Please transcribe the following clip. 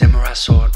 samurai sword.